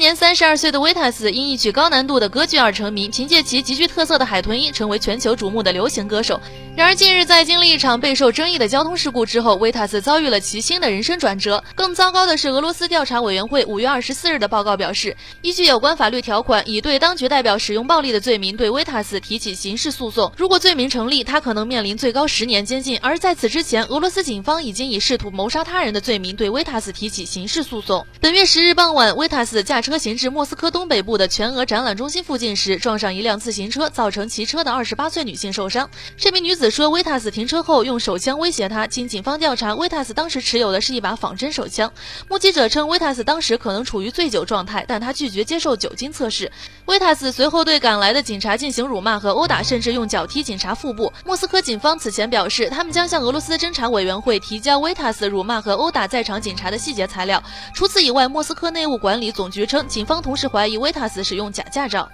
现年三十二岁的维塔斯因一曲高难度的歌剧而成名，凭借其极具特色的海豚音，成为全球瞩目的流行歌手。然而，近日在经历一场备受争议的交通事故之后，维塔斯遭遇了其新的人生转折。更糟糕的是，俄罗斯调查委员会五月二十四日的报告表示，依据有关法律条款，以对当局代表使用暴力的罪名对维塔斯提起刑事诉讼。如果罪名成立，他可能面临最高十年监禁。而在此之前，俄罗斯警方已经以试图谋杀他人的罪名对维塔斯提起刑事诉讼。本月十日傍晚，维塔斯。驾车车行至莫斯科东北部的全俄展览中心附近时，撞上一辆自行车，造成骑车的二十八岁女性受伤。这名女子说，维塔斯停车后用手枪威胁她。经警方调查，维塔斯当时持有的是一把仿真手枪。目击者称，维塔斯当时可能处于醉酒状态，但他拒绝接受酒精测试。维塔斯随后对赶来的警察进行辱骂和殴打，甚至用脚踢警察腹部。莫斯科警方此前表示，他们将向俄罗斯侦查委员会提交维塔斯辱骂和殴打在场警察的细节材料。除此以外，莫斯科内务管理总局。称，警方同时怀疑维塔斯使用假驾照。